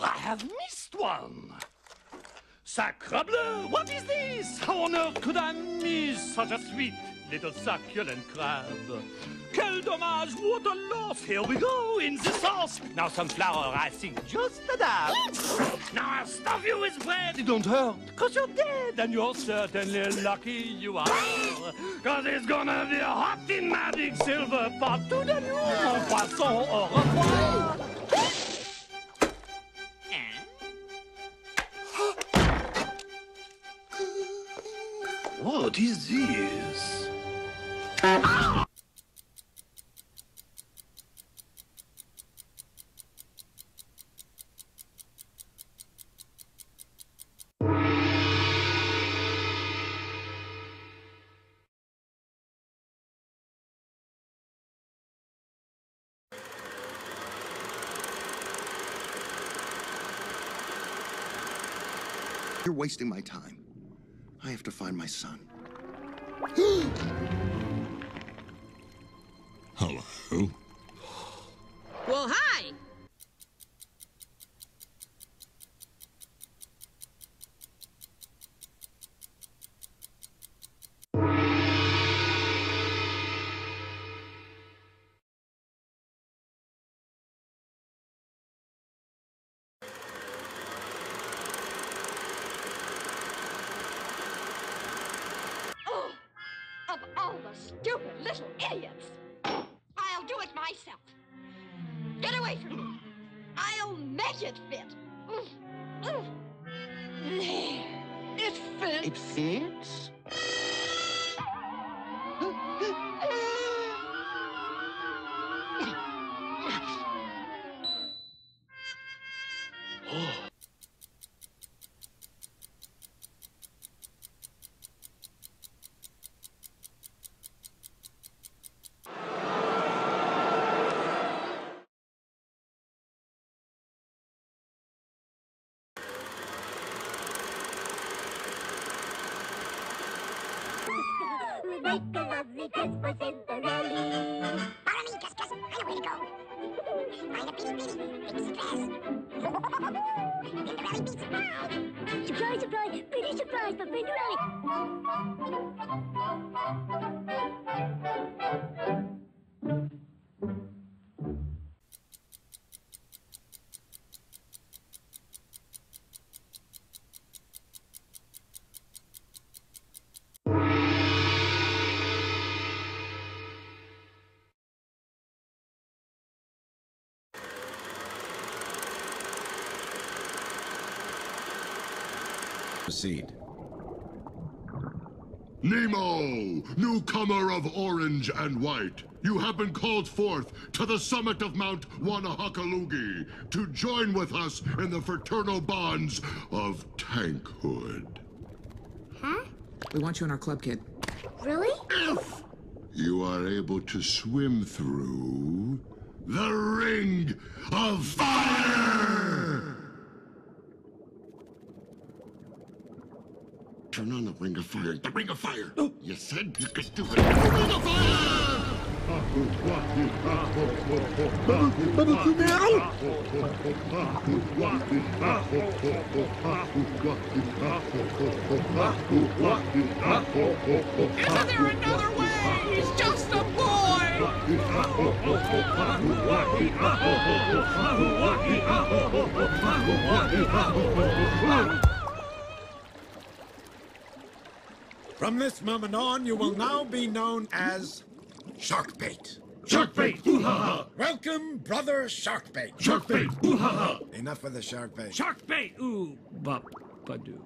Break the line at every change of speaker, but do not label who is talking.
I have missed one. Sacrebleu, what is this? How on earth could I miss such a sweet little succulent crab? Quel dommage, what a loss! Here we go, in the sauce. Now some flour, I think, just enough. now I'll stuff you with bread. It don't hurt, cause you're dead, and you're certainly lucky you are. Cause it's gonna be a hot in big silver pot. Tout de nous, mon poisson, au revoir. What is this?
You're wasting my time. I have to find my son.
Hello?
Well, hi!
Stupid little idiots! I'll do it myself. Get away from me. I'll make it fit. There. It fits.
It fits? Oh.
Make a lovely Christmas in the.
Follow me, Gus Gus. I know where to go. Find a bitty bitty, the rally beats it.
Surprise, surprise, pretty surprise Brenda Rally.
Proceed.
Nemo, newcomer of orange and white, you have been called forth to the summit of Mount Wannahockaloogie to join with us in the fraternal bonds of tankhood.
Huh?
We want you in our club, kid.
Really?
If you are able to swim through the Ring of Fire! Turn on the Ring of Fire. The Ring of Fire! Oh. You said you could do it. The Ring of Fire!
Isn't there another way? He's just a boy!
From this moment on, you will now be known as Sharkbait.
Sharkbait! Ooh-ha-ha!
Welcome, brother Sharkbait.
Sharkbait! Ooh-ha-ha!
Enough of the Sharkbait.
Shark bait! Ooh, bop, badoo.